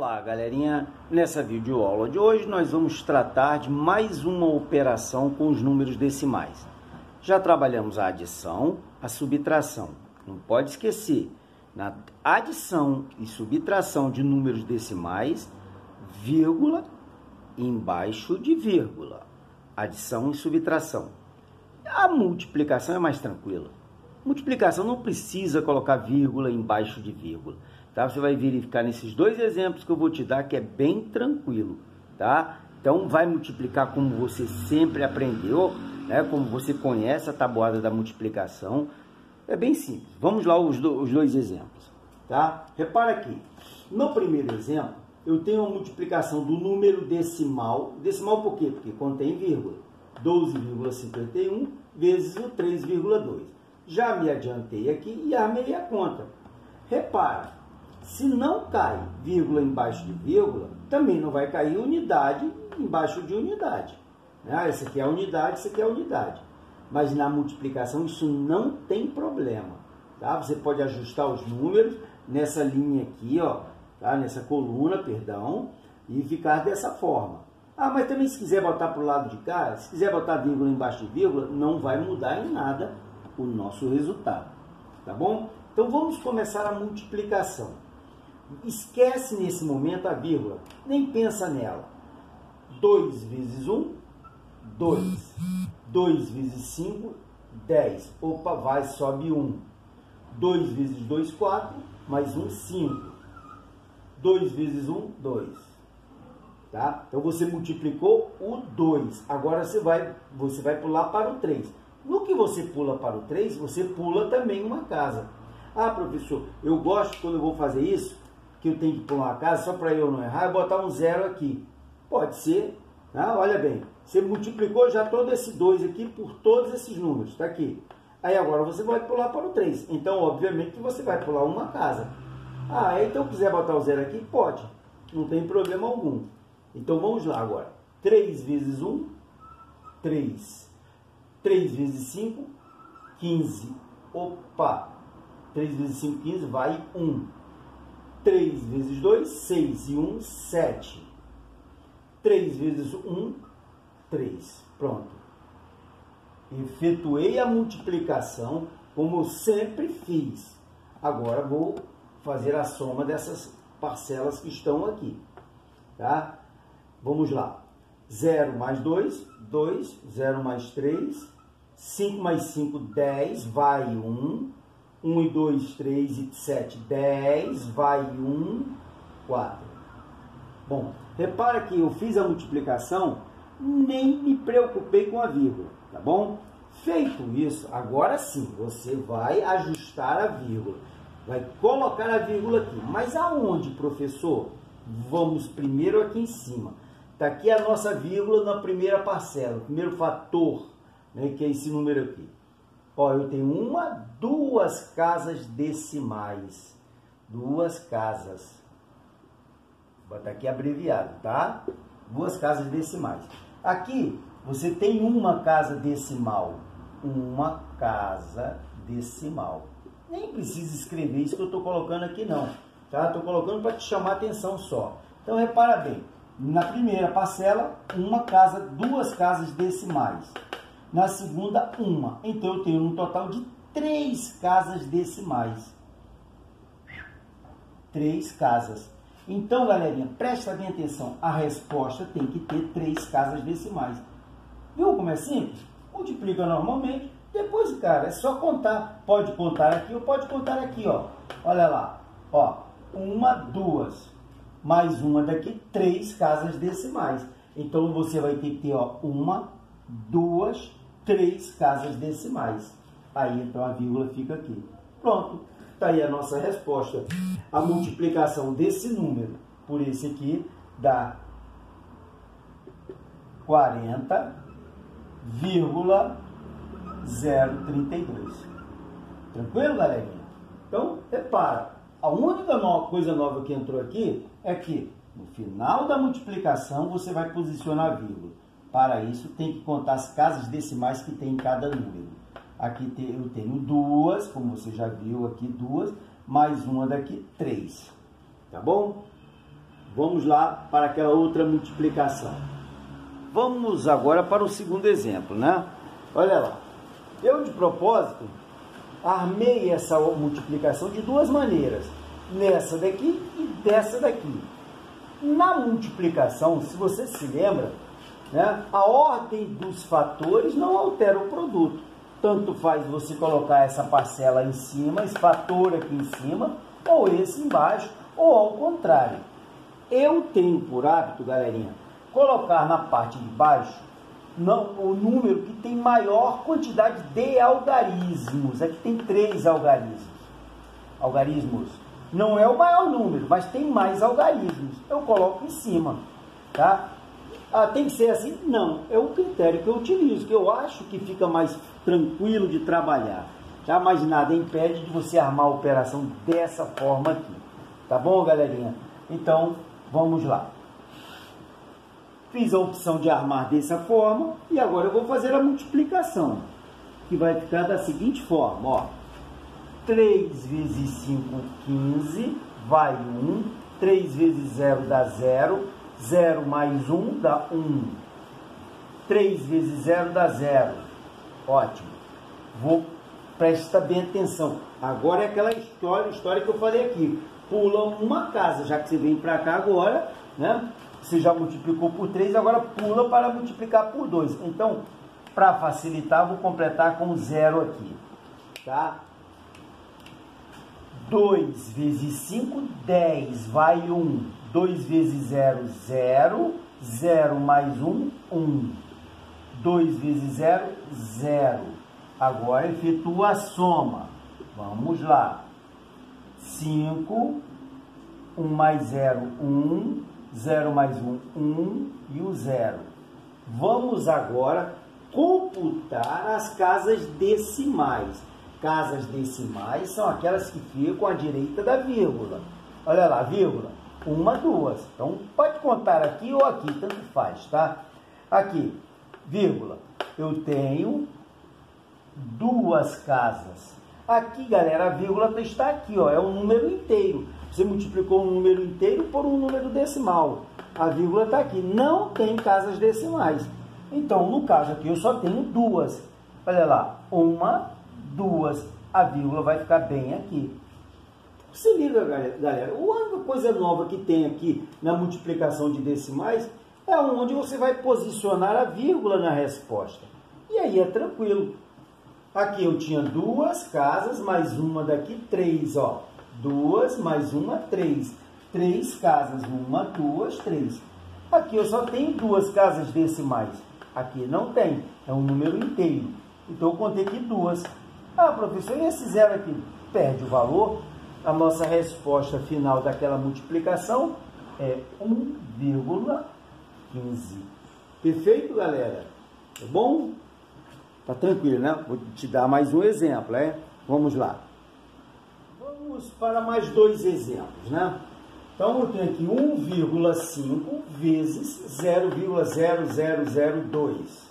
Olá galerinha, nessa videoaula de hoje nós vamos tratar de mais uma operação com os números decimais. Já trabalhamos a adição, a subtração. Não pode esquecer, na adição e subtração de números decimais, vírgula embaixo de vírgula. Adição e subtração. A multiplicação é mais tranquila. Multiplicação não precisa colocar vírgula embaixo de vírgula. Tá? Você vai verificar nesses dois exemplos que eu vou te dar que é bem tranquilo, tá? Então vai multiplicar como você sempre aprendeu, né? Como você conhece a tabuada da multiplicação. É bem simples. Vamos lá os, do, os dois exemplos, tá? Repara aqui. No primeiro exemplo, eu tenho a multiplicação do número decimal. Decimal por quê? Porque contém vírgula. 12,51 vezes o 3,2. Já me adiantei aqui e armei a conta. Repara, se não cai vírgula embaixo de vírgula, também não vai cair unidade embaixo de unidade. Né? Essa aqui é a unidade, essa aqui é a unidade. Mas na multiplicação isso não tem problema. Tá? Você pode ajustar os números nessa linha aqui, ó, tá? nessa coluna, perdão, e ficar dessa forma. Ah, mas também se quiser botar para o lado de cá, se quiser botar vírgula embaixo de vírgula, não vai mudar em nada o nosso resultado. Tá bom? Então vamos começar a multiplicação. Esquece nesse momento a vírgula, nem pensa nela. 2 vezes 1, 2. 2 vezes 5, 10. Opa, vai, sobe 1. 2 vezes 2, 4. Mais 1, 5. 2 vezes 1, 2. Tá? Então você multiplicou o 2. Agora você vai, você vai pular para o 3. No que você pula para o 3, você pula também uma casa. Ah, professor, eu gosto quando eu vou fazer isso, que eu tenho que pular uma casa, só para eu não errar, eu botar um zero aqui. Pode ser, tá? olha bem, você multiplicou já todo esse 2 aqui por todos esses números, está aqui. Aí agora você vai pular para o 3. Então, obviamente, você vai pular uma casa. Ah, então quiser botar o zero aqui, pode. Não tem problema algum. Então vamos lá agora. 3 vezes 1, 3. 3 vezes 5, 15. Opa! 3 vezes 5, 15, vai 1. 3 vezes 2, 6 e 1, 7. 3 vezes 1, 3. Pronto. Efetuei a multiplicação como eu sempre fiz. Agora vou fazer a soma dessas parcelas que estão aqui. Tá? Vamos lá. 0 mais 2, 2. 0 mais 3, 5 mais 5, 10. Vai 1. 1 e 2, 3 e 7, 10, vai 1, 4. Bom, repara que eu fiz a multiplicação, nem me preocupei com a vírgula, tá bom? Feito isso, agora sim, você vai ajustar a vírgula. Vai colocar a vírgula aqui. Mas aonde, professor? Vamos primeiro aqui em cima. Está aqui a nossa vírgula na primeira parcela, o primeiro fator, né, que é esse número aqui. Ó, eu tenho uma, duas casas decimais. Duas casas. Vou botar aqui abreviado, tá? Duas casas decimais. Aqui, você tem uma casa decimal. Uma casa decimal. Nem precisa escrever isso que eu estou colocando aqui, não. Tá? Estou colocando para te chamar atenção só. Então, repara bem. Na primeira parcela, uma casa, duas casas decimais na segunda uma. Então eu tenho um total de três casas decimais. Três casas. Então, galerinha, presta bem atenção. A resposta tem que ter três casas decimais. Viu como é simples? Multiplica normalmente. Depois, cara, é só contar. Pode contar aqui ou pode contar aqui, ó. Olha lá. Ó, uma, duas. Mais uma daqui, três casas decimais. Então, você vai ter que ter, ó, uma, duas, três casas decimais. Aí então a vírgula fica aqui. Pronto, está aí a nossa resposta. A multiplicação desse número por esse aqui dá 40,032. Tranquilo, galerinha? Então, repara, a única no coisa nova que entrou aqui é que no final da multiplicação você vai posicionar a vírgula. Para isso, tem que contar as casas decimais que tem em cada número. Aqui eu tenho duas, como você já viu aqui, duas, mais uma daqui, três. Tá bom? Vamos lá para aquela outra multiplicação. Vamos agora para o segundo exemplo, né? Olha lá. Eu, de propósito, armei essa multiplicação de duas maneiras. Nessa daqui e dessa daqui. Na multiplicação, se você se lembra, né, a ordem dos fatores não altera o produto. Tanto faz você colocar essa parcela em cima, esse fator aqui em cima, ou esse embaixo, ou ao contrário. Eu tenho por hábito, galerinha, colocar na parte de baixo não, o número que tem maior quantidade de algarismos. Aqui tem três algarismos. Algarismos. Não é o maior número, mas tem mais algarismos. Eu coloco em cima, tá? Ah, tem que ser assim? Não, é o critério que eu utilizo, que eu acho que fica mais tranquilo de trabalhar. Já mais nada impede de você armar a operação dessa forma aqui. Tá bom, galerinha? Então, vamos lá. Fiz a opção de armar dessa forma e agora eu vou fazer a multiplicação, que vai ficar da seguinte forma, ó. 3 vezes 5, 15, vai 1. 3 vezes 0 dá 0. 0 mais 1 dá 1. 3 vezes 0 dá 0. Ótimo. Vou, presta bem atenção. Agora é aquela história, história que eu falei aqui. Pula uma casa, já que você vem para cá agora, né? Você já multiplicou por 3, agora pula para multiplicar por 2. Então, para facilitar, vou completar com zero aqui. Tá? 2 vezes 5, 10. Vai 1. 2 vezes 0, 0. 0 mais 1, 1. 2 vezes 0, 0. Agora efetua a soma. Vamos lá. 5, 1 mais 0, 1. 0 mais 1, 1 e o 0. Vamos agora computar as casas decimais. Casas decimais são aquelas que ficam à direita da vírgula. Olha lá, vírgula. Uma, duas. Então, pode contar aqui ou aqui, tanto faz, tá? Aqui, vírgula. Eu tenho duas casas. Aqui, galera, a vírgula está aqui, ó. É um número inteiro. Você multiplicou um número inteiro por um número decimal. A vírgula está aqui. Não tem casas decimais. Então, no caso aqui, eu só tenho duas. Olha lá, uma, duas. A vírgula vai ficar bem aqui. Se liga, galera. A única coisa nova que tem aqui na multiplicação de decimais é onde você vai posicionar a vírgula na resposta. E aí é tranquilo. Aqui eu tinha duas casas, mais uma daqui, três, ó duas, mais uma, três. Três casas, uma, duas, três. Aqui eu só tenho duas casas decimais. Aqui não tem, é um número inteiro. Então eu contei aqui duas. Ah, professor, e esse zero aqui? Perde o valor. A nossa resposta final daquela multiplicação é 1,15. Perfeito, galera? Tá bom? Tá tranquilo, né? Vou te dar mais um exemplo, é? Vamos lá. Vamos para mais dois exemplos, né? Então, eu tenho aqui 1,5 vezes 0,0002.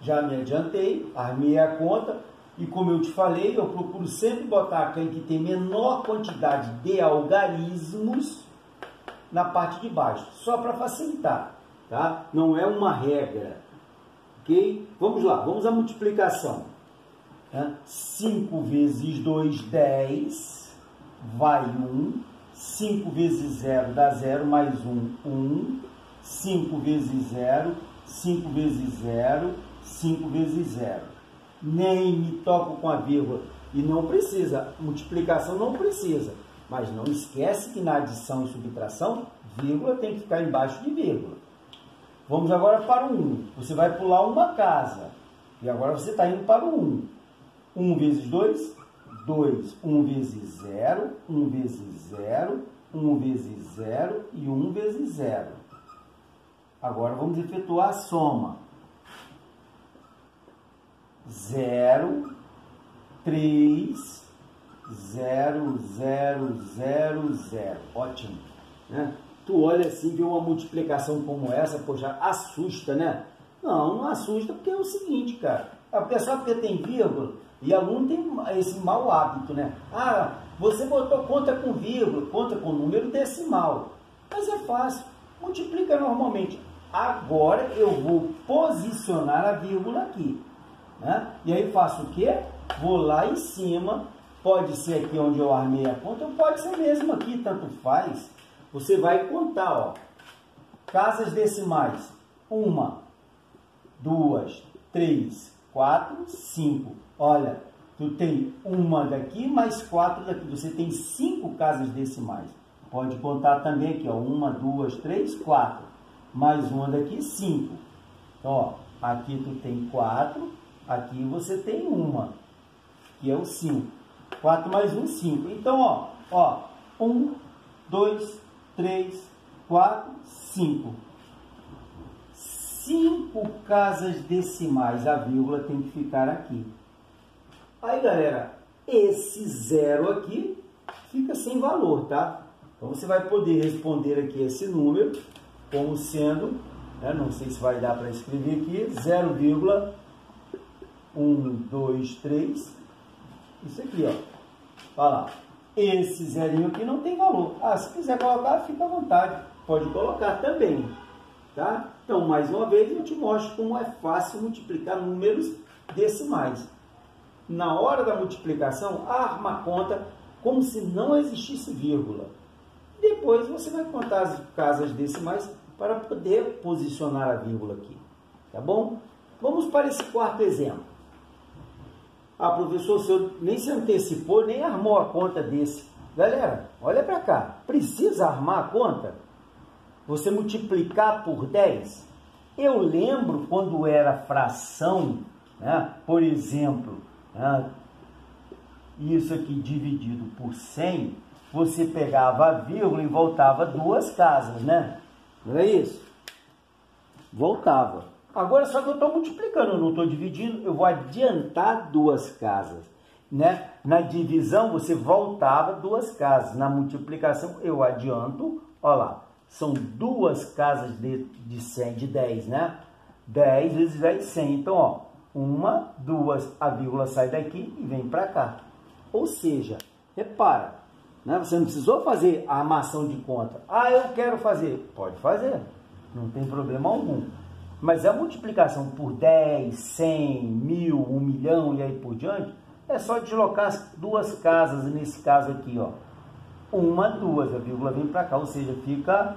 Já me adiantei, armei a conta e como eu te falei, eu procuro sempre botar aquele que tem menor quantidade de algarismos na parte de baixo, só para facilitar, tá? Não é uma regra, ok? Vamos lá, vamos à multiplicação. Né? 5 vezes 2, 10 vai 1, 5 vezes 0 dá 0, mais 1, 1, 5 vezes 0, 5 vezes 0, 5 vezes 0. Nem me toco com a vírgula. E não precisa, multiplicação não precisa. Mas não esquece que na adição e subtração, vírgula tem que ficar embaixo de vírgula. Vamos agora para o 1. Você vai pular uma casa. E agora você está indo para o 1. 1 vezes 2, 2, 1 vezes 0, 1 vezes 0, 1 vezes 0 e 1 vezes 0. Agora vamos efetuar a soma. 0, 3, 0, 0, 0, 0. Ótimo. Né? Tu olha assim, vê uma multiplicação como essa, pô, já assusta, né? Não, não assusta porque é o seguinte, cara. A pessoa porque tem vírgula, e aluno tem esse mau hábito, né? Ah, você botou conta com vírgula, conta com número decimal. Mas é fácil, multiplica normalmente. Agora eu vou posicionar a vírgula aqui. Né? E aí faço o quê? Vou lá em cima, pode ser aqui onde eu armei a conta, ou pode ser mesmo aqui, tanto faz. Você vai contar, ó. Casas decimais. Uma, duas, três, quatro, cinco. Olha, tu tem uma daqui mais quatro daqui. Você tem cinco casas decimais. Pode contar também aqui, ó. Uma, duas, três, quatro. Mais uma daqui, cinco. Ó, aqui tu tem quatro, aqui você tem uma, que é o cinco. Quatro mais um, cinco. Então, ó, ó, um, dois, três, quatro, cinco. Cinco casas decimais, a vírgula tem que ficar aqui. Aí, galera, esse zero aqui fica sem valor, tá? Então, você vai poder responder aqui esse número como sendo, né, não sei se vai dar para escrever aqui, 0,123, isso aqui, ó. Olha lá. Esse zerinho aqui não tem valor. Ah, se quiser colocar, fica à vontade. Pode colocar também, tá? Então, mais uma vez, eu te mostro como é fácil multiplicar números decimais. Na hora da multiplicação, arma a conta como se não existisse vírgula. Depois você vai contar as casas decimais para poder posicionar a vírgula aqui. Tá bom? Vamos para esse quarto exemplo. Ah, professor, o senhor nem se antecipou, nem armou a conta desse. Galera, olha para cá. Precisa armar a conta? Você multiplicar por 10? Eu lembro quando era fração, né? por exemplo, né? isso aqui dividido por 100, você pegava a vírgula e voltava duas casas, né? Não é isso? Voltava. Agora só que eu estou multiplicando, eu não estou dividindo, eu vou adiantar duas casas. Né? Na divisão você voltava duas casas, na multiplicação eu adianto, olha lá, são duas casas de, de 100, de 10, né? 10 vezes 10, 100. Então, ó, uma, duas, a vírgula sai daqui e vem para cá. Ou seja, repara, né? você não precisou fazer a armação de conta. Ah, eu quero fazer. Pode fazer, não tem problema algum. Mas a multiplicação por 10, 100, mil, 1 milhão e aí por diante, é só deslocar as duas casas, nesse caso aqui, ó. Uma, duas, a vírgula vem para cá, ou seja, fica...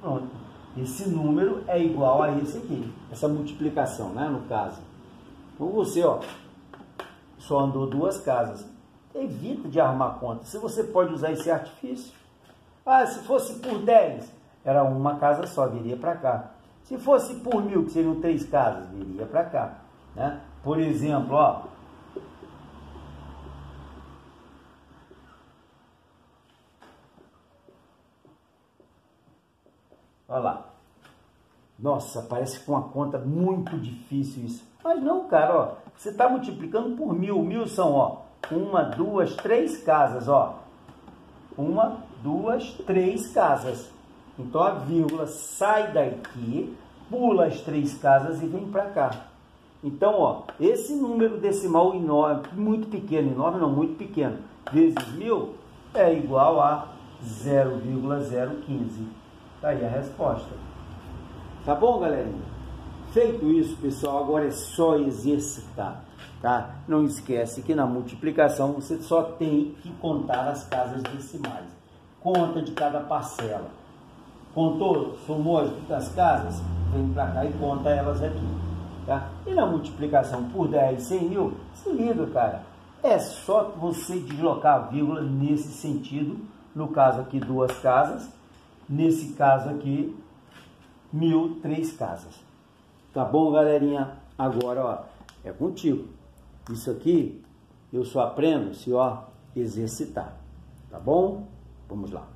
Pronto. Esse número é igual a esse aqui, essa multiplicação, né, no caso. Então você, ó, só andou duas casas. Evita de armar conta. Se você pode usar esse artifício. Ah, se fosse por 10, era uma casa só, viria para cá. Se fosse por mil, que seriam três casas, viria para cá. Né? Por exemplo, ó, Olha lá. Nossa, parece com uma conta muito difícil isso. Mas não, cara, ó. Você está multiplicando por mil. Mil são, ó, uma, duas, três casas, ó. Uma, duas, três casas. Então a vírgula sai daqui, pula as três casas e vem para cá. Então, ó, esse número decimal enorme, muito pequeno, enorme não, muito pequeno, vezes mil, é igual a 0,015. Tá aí a resposta. Tá bom, galerinha? Feito isso, pessoal, agora é só exercitar, tá? Não esquece que na multiplicação você só tem que contar as casas decimais. Conta de cada parcela. Contou, somou as casas, vem para cá e conta elas aqui. Tá? E na multiplicação por 10, 100 mil, se liga, cara. É só você deslocar a vírgula nesse sentido. No caso aqui, duas casas. Nesse caso aqui, mil, três casas. Tá bom, galerinha? Agora, ó, é contigo. Isso aqui eu só aprendo se, ó, exercitar. Tá bom? Vamos lá.